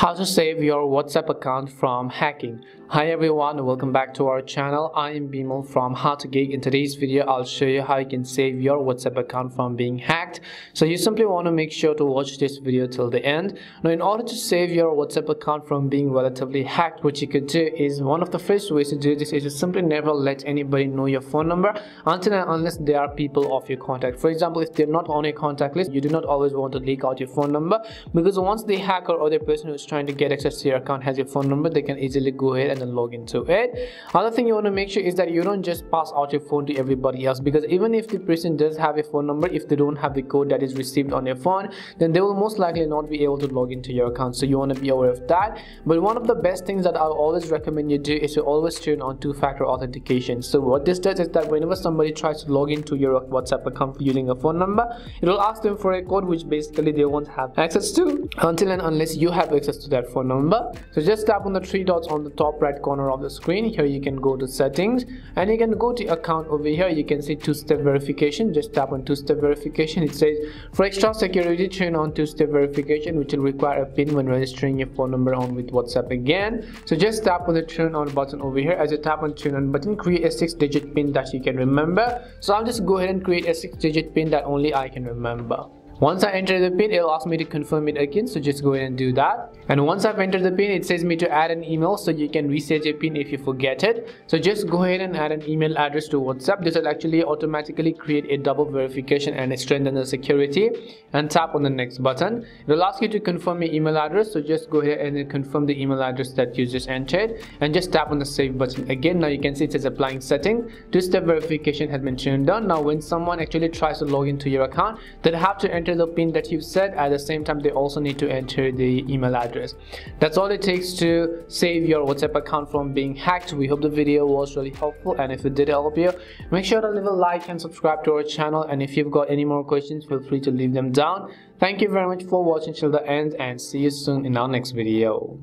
How to save your WhatsApp account from hacking. Hi everyone, welcome back to our channel. I am Bimal from How to Geek. In today's video, I'll show you how you can save your WhatsApp account from being hacked. So you simply want to make sure to watch this video till the end. Now, in order to save your WhatsApp account from being relatively hacked, what you could do is one of the first ways to do this is to simply never let anybody know your phone number until and unless they are people of your contact. For example, if they're not on your contact list, you do not always want to leak out your phone number because once the hacker or the person who's trying to get access to your account has your phone number, they can easily go ahead and then log into it. Other thing you want to make sure is that you don't just pass out your phone to everybody else because even if the person does have a phone number if they don't have the code that is received on your phone then they will most likely not be able to log into your account so you want to be aware of that. But one of the best things that i always recommend you do is to always turn on two-factor authentication. So what this does is that whenever somebody tries to log into your whatsapp account using a phone number it will ask them for a code which basically they won't have access to until and unless you have access to that phone number. So just tap on the three dots on the top right corner of the screen. Here you can go to settings and you can go to account over here. You can see two-step verification. Just tap on two-step verification. It says for extra security turn on two-step verification which will require a pin when registering your phone number on with whatsapp again. So just tap on the turn on button over here. As you tap on turn on button create a six digit pin that you can remember. So i'll just go ahead and create a six digit pin that only i can remember once I enter the pin, it'll ask me to confirm it again. So just go ahead and do that. And once I've entered the pin, it says me to add an email so you can reset your pin if you forget it. So just go ahead and add an email address to WhatsApp. This will actually automatically create a double verification and strengthen the security. And tap on the next button. It will ask you to confirm your email address. So just go ahead and confirm the email address that you just entered. And just tap on the save button again. Now you can see it says applying setting. Two-step verification has been turned on. Now when someone actually tries to log into your account, they'll have to enter enter the pin that you've set at the same time they also need to enter the email address. That's all it takes to save your whatsapp account from being hacked. We hope the video was really helpful and if it did help you make sure to leave a like and subscribe to our channel. And if you've got any more questions feel free to leave them down. Thank you very much for watching till the end and see you soon in our next video